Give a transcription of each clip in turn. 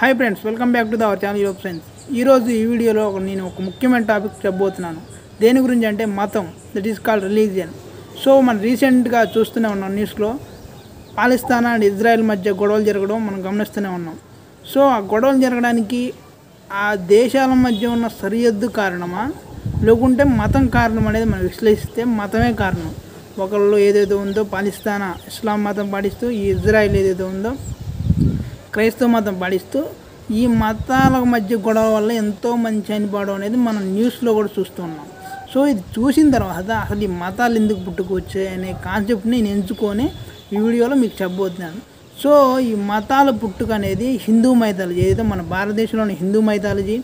Hi friends welcome back to the our channel Europe friends ఈరోజు ఈ వీడియోలో ఒక నేను ఒక ముఖ్యమైన టాపిక్ చెప్పబోతున్నాను. దేని గురించి అంటే మతం that is called religion so మనం రీసెంట్గా చూస్తూనే ఉన్నాం న్యూస్లో పాలిస్తాన్ అండ్ ఇజ్రాయెల్ మధ్య గొడవలు జరగడం మనం గమనిస్తూనే ఉన్నాం. సో ఆ గొడవలు జరగడానికి ఆ దేశాల మధ్య ఉన్న సరిహద్దు కారణమా? లేకుంటే మతం కారణం అనేది మనం విశ్లేషిస్తే మతమే కారణం. ఒకళ్ళు ఏదైతే ఉందో పాలిస్తానా ఇస్లాం మతం పాటిస్తూ ఈ ఇజ్రాయెల్ ఏదైతే ఉందో క్రైస్తవ మతం పాటిస్తూ ఈ మతాల మధ్య గొడవ వల్ల ఎంతో మంది చనిపోవడం అనేది మనం న్యూస్లో కూడా చూస్తున్నాం. సో ఇది చూసిన తర్వాత అసలు ఈ మతాలు ఎందుకు పుట్టుకొచ్చాయి అనే కాన్సెప్ట్ని నేను ఎంచుకొని ఈ వీడియోలో మీకు చెప్పబోతున్నాను. సో ఈ మతాల పుట్టుక అనేది హిందూ మైథాలజీ ఏదైతే మన భారతదేశంలోని హిందూ మైథాలజీ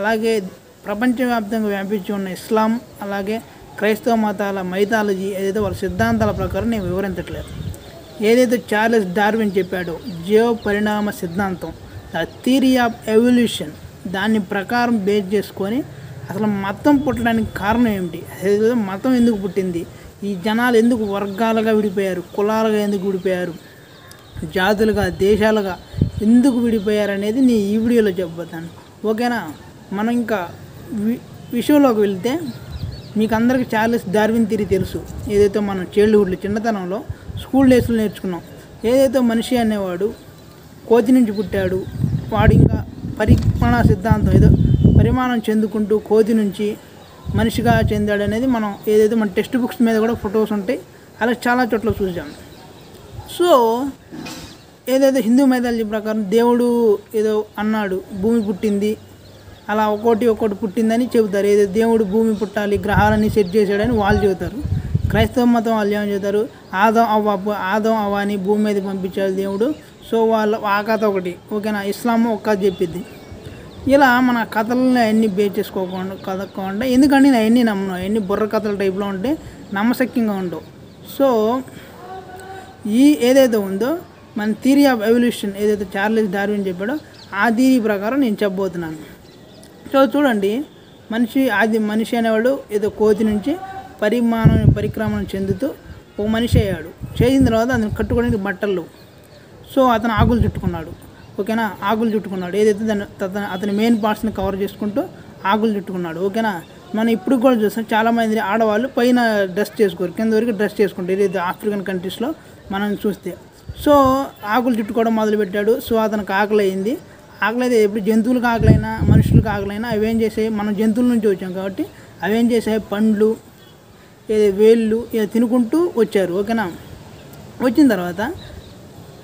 అలాగే ప్రపంచవ్యాప్తంగా వ్యాపించి ఉన్న ఇస్లాం అలాగే క్రైస్తవ మతాల మైథాలజీ ఏదైతే వాళ్ళ సిద్ధాంతాల ప్రకారం నేను వివరించట్లేదు. ఏదైతే చార్లెస్ డార్విన్ చెప్పాడో జీవ పరిణామ సిద్ధాంతం ద థీరీ ఆఫ్ ఎవల్యూషన్ దాని ప్రకారం బేస్ చేసుకొని అసలు మతం పుట్టడానికి కారణం ఏమిటి? అదేదో మతం ఎందుకు పుట్టింది? ఈ జనాలు ఎందుకు వర్గాలుగా విడిపోయారు? కులాలుగా ఎందుకు విడిపోయారు? జాతులుగా దేశాలుగా ఎందుకు విడిపోయారు అనేది నేను ఈ వీడియోలో చెప్పబోతాను. ఓకేనా? మనం ఇంకా వి విషయంలోకి వెళ్తే మీకు అందరికీ చార్లెస్ డార్విన్ తిరిగి తెలుసు. ఏదైతే మనం చైల్డ్హుడ్లో చిన్నతనంలో స్కూల్ డేస్లో నేర్చుకున్నాం. ఏదైతే మనిషి అనేవాడు కోతి నుంచి పుట్టాడు వాడు ఇంకా పరిమాణ సిద్ధాంతం ఏదో పరిమాణం చెందుకుంటూ కోతి నుంచి మనిషిగా చెందాడు అనేది మనం ఏదైతే మన టెక్స్ట్ బుక్స్ మీద కూడా ఫొటోస్ ఉంటాయి అలా చాలా చోట్ల చూసాం. సో ఏదైతే హిందూ మైథాలజీ ప్రకారం దేవుడు ఏదో అన్నాడు భూమి పుట్టింది అలా ఒక్కోటి ఒక్కోటి పుట్టిందని చెబుతారు. ఏదో దేవుడు భూమి పుట్టాలి గ్రహాలన్నీ సెట్ చేశాడని వాళ్ళు చెబుతారు. క్రైస్తవ మతం వాళ్ళు ఏమని చెప్తారు ఆదం అవ్వ ఆదం అవ్వ అని భూమి మీద పంపించాడు దేవుడు. సో వాళ్ళ ఆ కథ ఒకటి. ఓకేనా? ఇస్లాం ఒక కథ చెప్పిద్ది. ఇలా మన కథలను అవన్నీ బేస్ చేసుకోకుండా కదకుండా ఎందుకంటే నేను అవన్నీ నమ్మను. అవన్నీ బుర్ర కథల టైప్లో ఉంటే నమ్మశక్యంగా ఉండవు. సో ఈ ఏదైతే ఉందో మన థియరీ ఆఫ్ ఎవల్యూషన్ ఏదైతే చార్లెస్ డార్విన్ చెప్పాడో ఆ థియరీ ప్రకారం నేను చెప్పబోతున్నాను. సో చూడండి. మనిషి ఆది మనిషి అనేవాడు ఏదో కోతి నుంచి పరిమాణం పరిక్రమణ చెందుతూ ఒక మనిషి అయ్యాడు. చేసిన తర్వాత అతను కట్టుకోవడానికి బట్టలు. సో అతను ఆకులు చుట్టుకున్నాడు. ఓకేనా? ఆకులు చుట్టుకున్నాడు. ఏదైతే దాని అతని అతని మెయిన్ పార్ట్స్ని కవర్ చేసుకుంటూ ఆకులు చుట్టుకున్నాడు. ఓకేనా? మనం ఇప్పుడు కూడా చూస్తాం. చాలామంది ఆడవాళ్ళు పైన డ్రెస్ చేసుకోరు. కింద వరకు డ్రెస్ చేసుకుంటారు. ఏదైతే ఆఫ్రికన్ కంట్రీస్లో మనం చూస్తే. సో ఆకులు చుట్టుకోవడం మొదలుపెట్టాడు. సో అతనికి ఆకలి అయింది ఆకలి అయితే ఎప్పుడు జంతువులకు ఆకలైనా మనుషులకు ఆకలైనా అవేం చేసాయి? మనం జంతువుల నుంచి వచ్చాం కాబట్టి అవేం చేసాయి? పండ్లు వేళ్ళు ఏదో తినుకుంటూ వచ్చారు ఓకేనా? వచ్చిన తర్వాత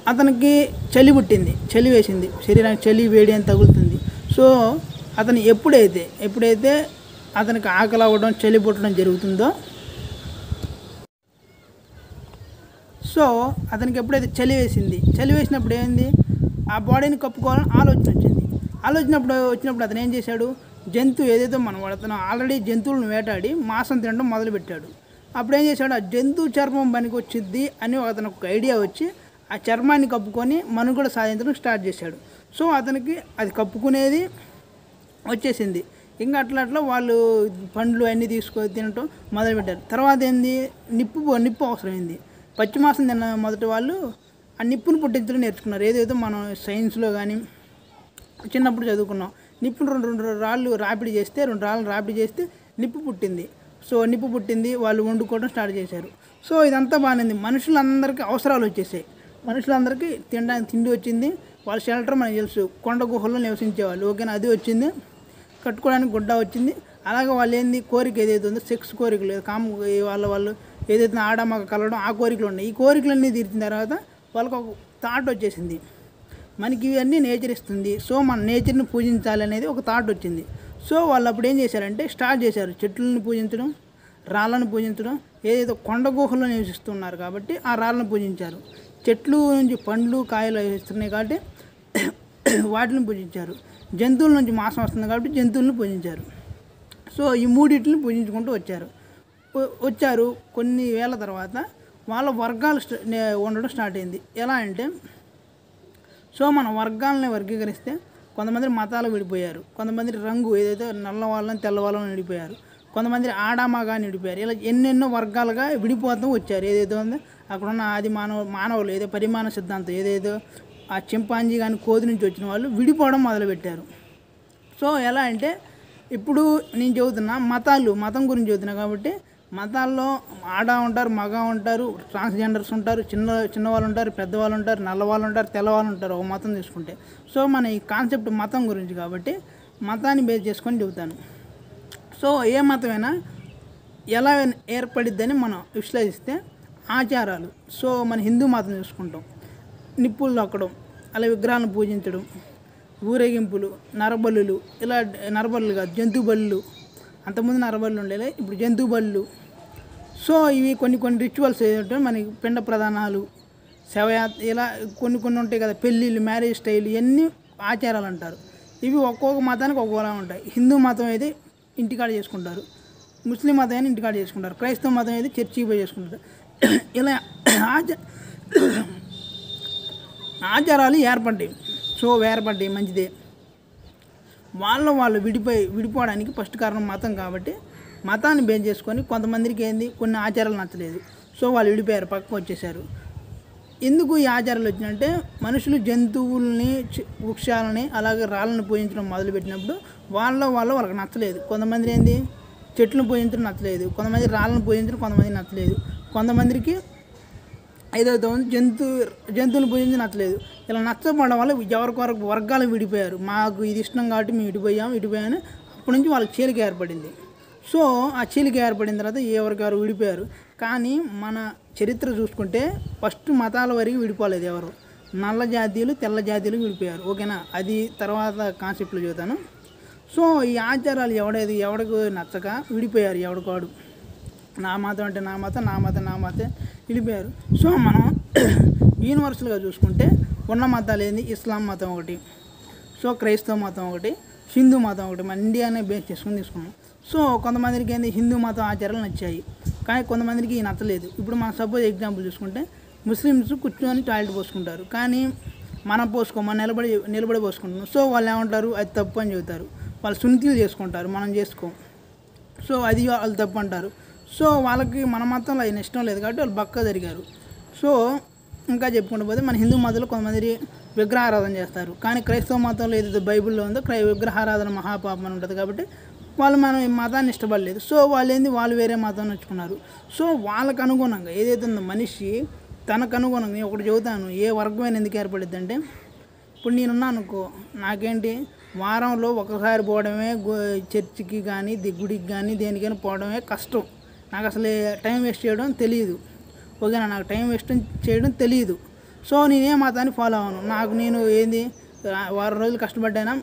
అతనికి చలి పుట్టింది చలి వేసింది శరీరానికి చలి వేడి అని తగులుతుంది. సో అతను ఎప్పుడైతే ఎప్పుడైతే అతనికి ఆకలి అవ్వడం చలి పుట్టడం జరుగుతుందో సో అతనికి ఎప్పుడైతే చలి వేసింది చలి వేసినప్పుడు ఏంది? ఆ బాడీని కప్పుకోవాలని ఆలోచన వచ్చింది. ఆలోచనప్పుడు వచ్చినప్పుడు అతను ఏం చేశాడు? జంతువు ఏదైతే మనం అతను ఆల్రెడీ జంతువులను వేటాడి మాంసం తినడం మొదలుపెట్టాడు. అప్పుడు ఏం చేశాడు? ఆ జంతువు చర్మం పనికి వచ్చింది అని అతనికి ఒక ఐడియా వచ్చి ఆ చర్మాన్ని కప్పుకొని మనుగడ సాధించడం స్టార్ట్ చేశాడు. సో అతనికి అది కప్పుకునేది వచ్చేసింది. ఇంకా అట్లా అట్లా వాళ్ళు పండ్లు అన్నీ తీసుకొని తినటం మొదలుపెట్టారు. తర్వాత ఏంది? నిప్పు నిప్పు అవసరమైంది. పచ్చిమాసం తిన్న మొదటి వాళ్ళు ఆ నిప్పును పుట్టించడం నేర్చుకున్నారు. ఏదైతే మనం సైన్స్లో కానీ చిన్నప్పుడు చదువుకున్నాం. నిప్పును రెండు రెండు రాళ్ళు రాపిడి చేస్తే రెండు రాళ్ళు రాపిడి చేస్తే నిప్పు పుట్టింది. సో నిప్పు పుట్టింది వాళ్ళు వండుకోవడం స్టార్ట్ చేశారు. సో ఇదంతా బాగానే మనుషులందరికీ అవసరాలు వచ్చేసాయి. మనుషులందరికీ తినడానికి తిండి వచ్చింది. వాళ్ళ షెల్టర్ మనకు తెలుసు. కొండ గుహల్లో నివసించేవాళ్ళు. ఓకేనా? అది వచ్చింది. కట్టుకోవడానికి గుడ్డ వచ్చింది. అలాగే వాళ్ళు ఏంది? కోరిక ఏదైతే ఉందో సెక్స్ కోరికలు కామ వాళ్ళ వాళ్ళు ఏదైతే ఆడ మగ కలవడం ఆ కోరికలు ఉన్నాయి. ఈ కోరికలన్నీ తీర్చిన తర్వాత వాళ్ళకు ఒక థాట్ వచ్చేసింది. మనకి ఇవన్నీ నేచర్ ఇస్తుంది. సో మన నేచర్ని పూజించాలి అనేది ఒక థాట్ వచ్చింది. సో వాళ్ళు అప్పుడు ఏం చేశారంటే స్టార్ట్ చేశారు. చెట్లను పూజించడం రాళ్ళను పూజించడం ఏదైతే కొండ గుహల్లో నివసిస్తున్నారు కాబట్టి ఆ రాళ్ళను పూజించారు. చెట్లు నుంచి పండ్లు కాయలు ఇస్తున్నాయి కాబట్టి వాటిని పూజించారు. జంతువుల నుంచి మాంసం వస్తుంది కాబట్టి జంతువులను పూజించారు. సో ఈ మూడింటిని పూజించుకుంటూ వచ్చారు. వచ్చారు కొన్ని వేల తర్వాత వాళ్ళ వర్గాలు ఉండడం స్టార్ట్ అయింది. ఎలా అంటే సో మన వర్గాలని వర్గీకరిస్తే కొంతమంది మతాలు విడిపోయారు. కొంతమంది రంగు ఏదైతే నల్ల వాళ్ళని తెల్ల వాళ్ళని విడిపోయారు. కొంతమంది ఆడామగా విడిపోయారు ఇలా ఎన్నెన్నో వర్గాలుగా విడిపోతూ వచ్చారు. ఏదైతే ఉందో? అక్కడ ఉన్న ఆది మానవ మానవులు ఏదో పరిమాణ సిద్ధాంతం ఏదేదో ఆ చింపాంజీ కానీ కోతి నుంచి వచ్చిన వాళ్ళు విడిపోవడం మొదలుపెట్టారు. సో ఎలా అంటే ఇప్పుడు నేను చదువుతున్నా మతాలు మతం గురించి చదువుతున్నా కాబట్టి మతాల్లో ఆడ ఉంటారు మగ ఉంటారు ట్రాన్స్జెండర్స్ ఉంటారు చిన్న చిన్నవాళ్ళు ఉంటారు పెద్దవాళ్ళు ఉంటారు నల్లవాళ్ళు ఉంటారు తెల్లవాళ్ళు ఉంటారు ఒక మతం తీసుకుంటే. సో మన ఈ కాన్సెప్ట్ మతం గురించి కాబట్టి మతాన్ని బేస్ చేసుకొని చెబుతాను. సో ఏ మతమైనా ఎలా ఏర్పడిద్దని మనం విశ్లేషిస్తే ఆచారాలు. సో మన హిందూ మతం చూసుకుంటాం. నిప్పులు నొక్కడం అలా విగ్రహాలను పూజించడం ఊరేగింపులు నరబలులు ఇలా నరబలులు కాదు జంతు బలులు అంతకుముందు నరబలులు ఉండేవి ఇప్పుడు జంతు బలులు సో ఇవి కొన్ని కొన్ని రిచువల్స్ ఏంటంటే మనకి పిండ ప్రధానాలు శవయా ఇలా కొన్ని కొన్ని ఉంటాయి కదా పెళ్ళిళ్ళు మ్యారేజ్ స్టైల్ ఇవన్నీ ఆచారాలు అంటారు. ఇవి ఒక్కొక్క మతానికి ఒక్కోలా ఉంటాయి. హిందూ మతం అయితే ఇంటికాడ చేసుకుంటారు ముస్లిం మతం అయితే ఇంటికాడ చేసుకుంటారు క్రైస్తవ మతం అయితే చర్చికి పోయి చేసుకుంటారు. ఇలా ఆచ ఆచారాలు ఏర్పడ్డాయి. సో ఏర్పడ్డాయి మంచిదే. వాళ్ళ వాళ్ళు విడిపోయి విడిపోవడానికి ఫస్ట్ కారణం మతం కాబట్టి మతాన్ని బేస్ చేసుకొని కొంతమందికి ఏంది? కొన్ని ఆచారాలు నచ్చలేదు. సో వాళ్ళు విడిపోయారు పక్కకు వచ్చేసారు. ఎందుకు ఈ ఆచారాలు వచ్చినంటే మనుషులు జంతువుల్ని వృక్షాలని అలాగే రాళ్ళని పూజించడం మొదలుపెట్టినప్పుడు వాళ్ళ వాళ్ళ వాళ్ళకి నచ్చలేదు. కొంతమంది ఏంది? చెట్లను పూజించడం నచ్చలేదు. కొంతమంది రాళ్ళను పూజించడం కొంతమంది నచ్చలేదు. కొంతమందికి ఏదైతే ఉంది జంతు జంతువులు పూజించి నచ్చలేదు. ఇలా నచ్చబడడం వల్ల ఎవరికొరకు వర్గాలు విడిపోయారు. మాకు ఇది ఇష్టం కాబట్టి మేము విడిపోయాం విడిపోయాను అప్పటి నుంచి వాళ్ళకి చీలిక ఏర్పడింది. సో ఆ చీలిక ఏర్పడిన తర్వాత ఎవరికెవరు విడిపోయారు. కానీ మన చరిత్ర చూసుకుంటే ఫస్ట్ మతాల వరకు విడిపోలేదు ఎవరు. నల్ల జాతీయులు తెల్ల జాతీయులు విడిపోయారు. ఓకేనా? అది తర్వాత కాన్సెప్ట్లో చూతాను సో ఈ ఆచారాలు ఎవడేది ఎవడికి నచ్చక విడిపోయారు ఎవడికాడు. నా మతం అంటే నా మతం నా మతం నా మతం విడిపోయారు. సో మనం యూనివర్సల్గా చూసుకుంటే ఉన్న మతాలు ఏంది? ఇస్లాం మతం ఒకటి. సో క్రైస్తవ మతం ఒకటి హిందూ మతం ఒకటి మన ఇండియానే బేస్ చేసుకుని తీసుకున్నాం. సో కొంతమందికి ఏంది హిందూ మతం ఆచారాలు నచ్చాయి. కానీ కొంతమందికి నచ్చలేదు. ఇప్పుడు మనం సపోజ్ ఎగ్జాంపుల్ చూసుకుంటే ముస్లిమ్స్ కూర్చొని టాయిలెట్ పోసుకుంటారు. కానీ మనం పోసుకో మనం నిలబడి నిలబడి పోసుకుంటున్నాం. సో వాళ్ళు ఏమంటారు అది తప్పు అని చెబుతారు. వాళ్ళు సున్నితులు చేసుకుంటారు మనం చేసుకోం. సో అది వాళ్ళు తప్పు అంటారు. సో వాళ్ళకి మన మతంలో అయిన ఇష్టం లేదు కాబట్టి వాళ్ళు బక్క జరిగారు సో ఇంకా చెప్పుకుంటూ పోతే మన హిందూ మతంలో కొంతమంది విగ్రహారాధన చేస్తారు. కానీ క్రైస్తవ మతంలో ఏదైతే బైబిల్లో ఉందో క్రై విగ్రహారాధన మహాపాపం అని ఉంటుంది కాబట్టి వాళ్ళు మనం ఈ మతాన్ని ఇష్టపడలేదు. సో వాళ్ళు ఏంది వాళ్ళు వేరే మతం నచ్చుకున్నారు. సో వాళ్ళకు అనుగుణంగా ఏదైతే ఉందో మనిషి తనకు అనుగుణంగా నేను ఒకటి చెబుతాను. ఏ వర్గమైన ఎందుకు ఏర్పడిద్ది అంటే ఇప్పుడు నేనున్నా అనుకో నాకేంటి? వారంలో ఒకసారి పోవడమే చర్చికి కానీ ది- గుడికి కానీ దేనికైనా పోవడమే కష్టం. నాకు అసలు టైం వేస్ట్ చేయడం తెలియదు ఓకేనా? నాకు టైం వేస్ట్ చేయడం తెలియదు సో నేనే మతాన్ని ఫాలో అవ్వను. నాకు నేను ఏంది? వారం రోజులు కష్టపడ్డానా?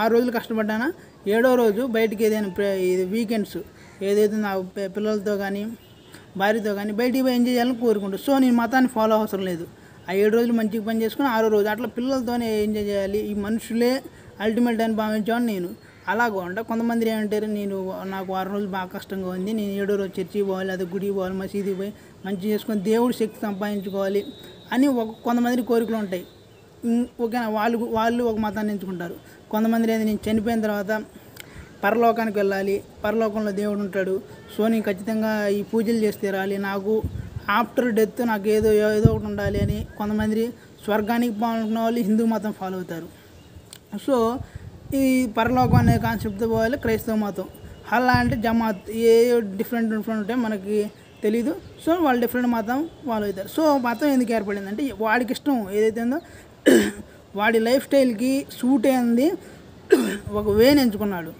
ఆరు రోజులు కష్టపడ్డానా? ఏడో రోజు బయటికి ఏదైనా ఇది వీకెండ్స్ ఏదైతే నా పిల్లలతో కానీ భార్యతో కానీ బయటికి పోయి ఎంజాయ్ చేయాలని కోరుకుంటాను సో నేను మతాన్ని ఫాలో అవసరం లేదు. ఆ ఏడు రోజులు మంచిగా పని చేసుకుని ఆరో రోజు అట్లా పిల్లలతోనే ఎంజాయ్ చేయాలి. ఈ మనుషులే అల్టిమేట్ అని భావించాను నేను. అలాగో అంటే కొంతమంది ఏమంటారు నేను నాకు వారం రోజులు బాగా కష్టంగా ఉంది. నేను ఏడో రోజు చర్చికి పోవాలి అదే గుడికి పోవాలి మసీదుకి పోయి మంచిగా చేసుకొని దేవుడి శక్తి సంపాదించుకోవాలి అని ఒక కొంతమంది కోరికలు ఉంటాయి. ఓకేనా? వాళ్ళు వాళ్ళు ఒక మతాన్ని ఎంచుకుంటారు. కొంతమంది లేదు నేను చనిపోయిన తర్వాత పరలోకానికి వెళ్ళాలి. పరలోకంలో దేవుడు ఉంటాడు. సో నేను ఖచ్చితంగా ఈ పూజలు చేసి తీరాలి నాకు ఆఫ్టర్ డెత్ నాకు ఏదో ఏదో ఒకటి ఉండాలి అని కొంతమంది స్వర్గానికి పోవాలనుకున్న వాళ్ళు హిందూ మతం ఫాలో అవుతారు. సో ఈ పరలోకం అనే కాన్సెప్ట్తో పోవాలి క్రైస్తవ మతం. అలా అంటే జమాత్ ఏ డిఫరెంట్ డిఫరెంట్ ఉంటాయి మనకి తెలీదు. సో వాళ్ళు డిఫరెంట్ మతం ఫాలో అవుతారు. సో మతం ఎందుకు ఏర్పడిందంటే వాడికి ఇష్టం ఏదైతే ఉందో వాడి లైఫ్ స్టైల్కి సూట్ అయింది ఒక వేని ఎంచుకున్నాడు.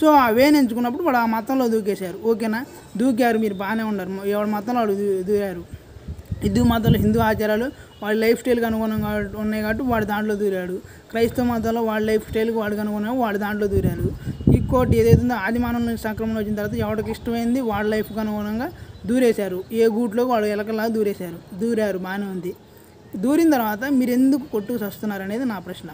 సో ఆ వేని ఎంచుకున్నప్పుడు వాడు ఆ మతంలో దూకేశారు. ఓకేనా? దూకారు మీరు బాగానే ఉన్నారు. ఎవరి మతంలో వాడు దూరారు? హిందూ మతంలో హిందూ ఆచారాలు వాడి లైఫ్ స్టైల్కి అనుగుణంగా ఉన్నాయి కాబట్టి వాడు దాంట్లో దూరాడు. క్రైస్తవ మతంలో వాడి లైఫ్ స్టైల్కి వాడికి అనుగుణంగా వాడు దాంట్లో దూరారు. ఇంకోటి ఏదైతే ఆదిమానం నుంచి సంక్రమణ వచ్చిన తర్వాత ఎవరికి ఇష్టమైంది వాడి లైఫ్కి అనుగుణంగా దూరేశారు. ఏ గూట్లోకి వాడు ఎలకలా దూరేశారు. దూరారు బాగానే ఉంది. దూరిన తర్వాత మీరు ఎందుకు కొట్టుకు వస్తున్నారు అనేది నా ప్రశ్న.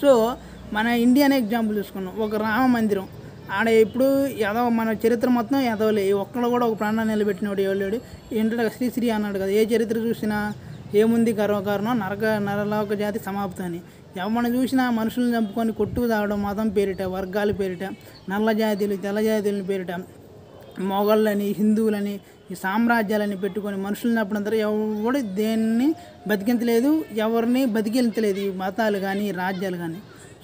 సో మన ఇండియానే ఎగ్జాంపుల్ చూసుకున్నాం. ఒక రామ మందిరం. ఆడ ఎప్పుడు ఏదో మన చరిత్ర మొత్తం ఎదవలే ఒక్కడు కూడా ఒక ప్రాణాన్ని నిలబెట్టినోడు ఎవలేడు ఏంటంటే శ్రీశ్రీ అన్నాడు కదా ఏ చరిత్ర చూసినా ఏముంది గర్వకారణం? నరక నరలోక జాతి సమాప్తం అని ఎవరిని చూసినా మనుషులను చంపుకొని కొట్టుకు తాగడం మతం పేరిట వర్గాలు పేరిట నల్ల జాతీయులు తెల్ల జాతీయులను పేరిట మొఘళ్ళని హిందువులని ఈ సామ్రాజ్యాలని పెట్టుకొని మనుషులను చంపినంత ఎవడు దేన్ని బతికించలేదు ఎవరిని బతికించలేదు ఈ మతాలు కానీ రాజ్యాలు కానీ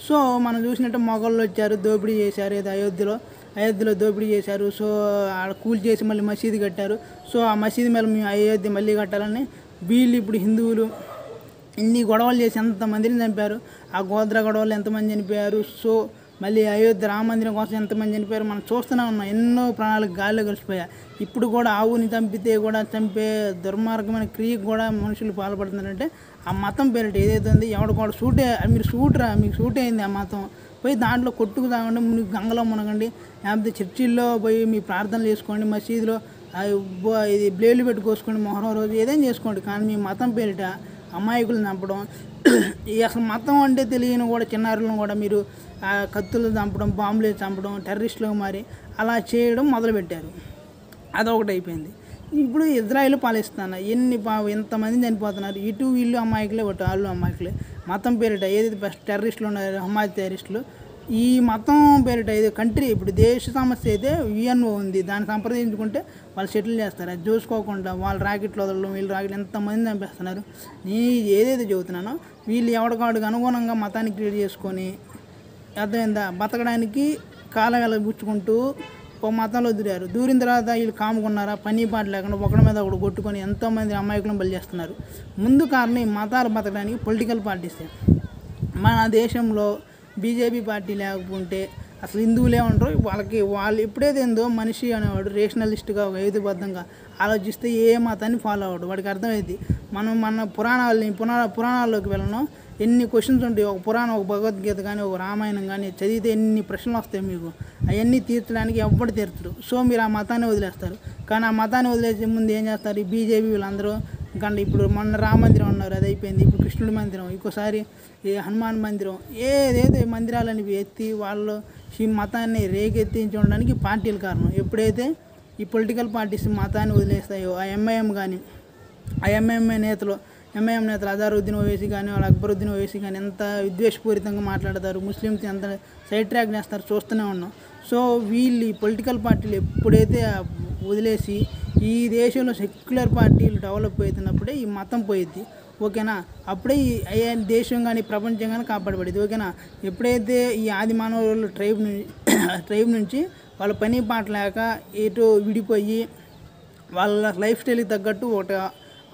సో మనం చూసినట్టు మొఘళ్ళు వచ్చారు దోపిడీ చేశారు ఏదో అయోధ్యలో అయోధ్యలో దోపిడీ చేశారు. సో ఆడ కూల్ చేసి మళ్ళీ మసీదు కట్టారు. సో ఆ మసీదు మీద మేము అయోధ్య మళ్ళీ కట్టాలని వీళ్ళు ఇప్పుడు హిందువులు ఇన్ని గొడవలు చేసి ఎంతమందిని చంపారు ఆ గోద్ర గొడవలు ఎంతమంది చనిపోయారు. సో మళ్ళీ అయోధ్య రామ మందిరం కోసం ఎంతమంది చనిపోయారు మనం చూస్తూనే ఉన్నాం. ఎన్నో ప్రాణాలు గాలిలో కలిసిపోయాయి. ఇప్పుడు కూడా ఆవుని చంపితే కూడా చంపే దుర్మార్గమైన క్రియకు కూడా మనుషులు పాల్పడుతున్నారంటే ఆ మతం పేరిట ఏదైతే ఉంది ఎవడు కూడా సూటే మీరు సూటరా మీకు సూట్ అయింది ఆ మతం. పోయి దాంట్లో కొట్టుకు తాగండి మునిగి గంగలో మునగండి లేకపోతే చర్చిల్లో పోయి మీ ప్రార్థనలు చేసుకోండి మసీదులో ఇది బ్లేడ్లు పెట్టుకోసుకోండి మొహరం రోజు ఏదైనా చేసుకోండి. కానీ మీ మతం పేరిట అమాయకులు చంపడం ఈ అసలు మతం అంటే తెలియని కూడా చిన్నారులను కూడా మీరు కత్తులు చంపడం బాంబులు చంపడం టెర్రరిస్టులకు మారి అలా చేయడం మొదలుపెట్టారు. అదొకటి అయిపోయింది. ఇప్పుడు ఇజ్రాయిల్ పాలిస్తాను ఎన్ని పా ఎంతమంది చనిపోతున్నారు? ఇటు వీళ్ళు అమాయకులే ఒకటి వాళ్ళు అమాయకులే. మతం పేరిట ఏదైతే ఫస్ట్ టెర్రరిస్టులు ఉన్నారు హమాజ్ టెర్రరిస్టులు ఈ మతం పేరిట ఇది కంట్రీ ఇప్పుడు దేశ సమస్య అయితే యుఎన్ఓ ఉంది. దాన్ని సంప్రదించుకుంటే వాళ్ళు సెటిల్ చేస్తారు. అది చూసుకోకుండా వాళ్ళు రాకెట్లు వదలడం వీళ్ళు రాకెట్లు ఎంతమంది చంపేస్తున్నారు. నేను ఏదైతే చెబుతున్నానో వీళ్ళు ఎవడికాడికి అనుగుణంగా మతాన్ని క్రియేట్ చేసుకొని అర్థమైందా? బతకడానికి కాలం వెళ్ళబుచ్చుకుంటూ ఒక మతంలో దూరారు. దూరిన తర్వాత వీళ్ళు కాముకున్నారా? పని పాట లేకుండా ఒకడి మీద ఒకడు కొట్టుకొని ఎంతోమంది అమాయకులను బలి చేస్తున్నారు. ముందు కారణం ఈ మతాలు బతకడానికి పొలిటికల్ పార్టీసే. మన దేశంలో బీజేపీ పార్టీ లేకుంటే అసలు హిందువులే ఉంటారు వాళ్ళకి వాళ్ళు ఎప్పుడైతే ఏందో మనిషి అనేవాడు రేషనలిస్ట్గా ఒక ఆలోచిస్తే ఏ మతాన్ని ఫాలో అవ్వడు. వాడికి అర్థమైంది మనం మన పురాణాలని పురాణ పురాణాల్లోకి వెళ్ళను. ఎన్ని క్వశ్చన్స్ ఉంటాయి? ఒక పురాణం ఒక భగవద్గీత కానీ ఒక రామాయణం కానీ చదివితే ఎన్ని ప్రశ్నలు వస్తాయి మీకు? అవన్నీ తీర్చడానికి ఎవ్వడు తీర్చడు. సో మీరు ఆ మతాన్ని వదిలేస్తారు. కానీ ఆ మతాన్ని వదిలేసే ముందు ఏం చేస్తారు? ఈ బీజేపీ వీళ్ళందరూ కానీ ఇప్పుడు మొన్న రామ మందిరం ఉన్నారు అది అయిపోయింది. ఇప్పుడు కృష్ణుడి మందిరం ఇంకోసారి ఈ హనుమాన్ మందిరం ఏదేదో మందిరాలని ఎత్తి వాళ్ళు ఈ మతాన్ని రేకెత్తించడానికి పార్టీలు కారణం. ఎప్పుడైతే ఈ పొలిటికల్ పార్టీస్ మతాన్ని వదిలేస్తాయో ఆ ఎంఐఎం కానీ ఆ ఎంఐఎంఏ నేతలు ఎంఐఎం నేతలు అజారుద్దీన్ ఓవేసీ కానీ వాళ్ళు అక్బరుద్దీన్ ఓవేసీ కానీ ఎంత విద్వేషపూరితంగా మాట్లాడతారు ముస్లిమ్స్ ఎంత సైడ్ ట్రాక్ చేస్తారు చూస్తూనే ఉన్నాం. సో వీళ్ళు ఈ పొలిటికల్ పార్టీలు ఎప్పుడైతే వదిలేసి ఈ దేశంలో సెక్యులర్ పార్టీలు డెవలప్ అవుతున్నప్పుడే ఈ మతం పోయిద్ది. ఓకేనా? అప్పుడే ఈ దేశం కానీ ప్రపంచం కానీ కాపాడబడింది. ఓకేనా? ఎప్పుడైతే ఈ ఆది మానవులు ట్రైబ్ నుంచి ట్రైబ్ నుంచి వాళ్ళ పని పాట లేక ఎటు విడిపోయి వాళ్ళ లైఫ్ స్టైల్కి తగ్గట్టు ఒకటి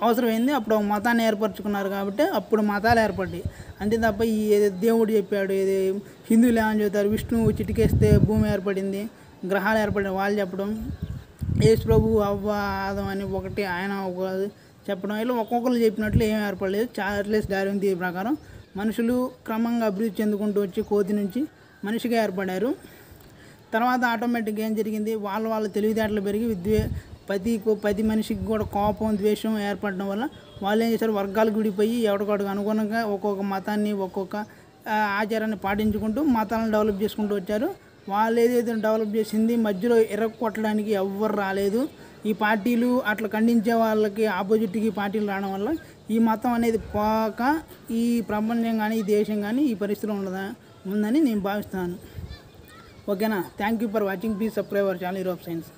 అవసరమైంది. అప్పుడు ఒక మతాన్ని ఏర్పరచుకున్నారు కాబట్టి అప్పుడు మతాలు ఏర్పడ్డాయి. అంతే తప్ప ఈ దేవుడు చెప్పాడు ఇది హిందువులు ఏమని చెబుతారు విష్ణువు చిటికేస్తే భూమి ఏర్పడింది గ్రహాలు ఏర్పడిన వాళ్ళు చెప్పడం యేసు ప్రభు అవ్వ ఆదం అని ఒకటి ఆయన ఒక చెప్పడం ఇలా ఒక్కొక్కరు చెప్పినట్లు ఏం ఏర్పడలేదు. చార్లెస్ డార్విన్ థియరీ ప్రకారం మనుషులు క్రమంగా అభివృద్ధి చెందుకుంటూ వచ్చి కోతి నుంచి మనిషిగా ఏర్పడారు. తర్వాత ఆటోమేటిక్గా ఏం జరిగింది? వాళ్ళ వాళ్ళ తెలివితేటలు పెరిగి విద్వే ప్రతి ప్రతి మనిషికి కూడా కోపం ద్వేషం ఏర్పడడం వల్ల వాళ్ళు ఏం చేశారు? వర్గాలు గుడిపోయి ఎవరికొకటికి అనుగుణంగా ఒక్కొక్క మతాన్ని ఒక్కొక్క ఆచారాన్ని పాటించుకుంటూ మతాలను డెవలప్ చేసుకుంటూ వచ్చారు. వాళ్ళు ఏదైతే డెవలప్ చేసింది మధ్యలో ఎర్రకొట్టడానికి ఎవ్వరు రాలేదు. ఈ పార్టీలు అట్లా ఖండించే వాళ్ళకి ఆపోజిట్కి పార్టీలు రావడం వల్ల ఈ మతం అనేది పోక ఈ ప్రపంచం కానీ ఈ దేశం కానీ ఈ పరిస్థితిలో ఉండదా ఉందని నేను భావిస్తాను ఓకేనా? Thank you for watching please subscribe our channel Europe science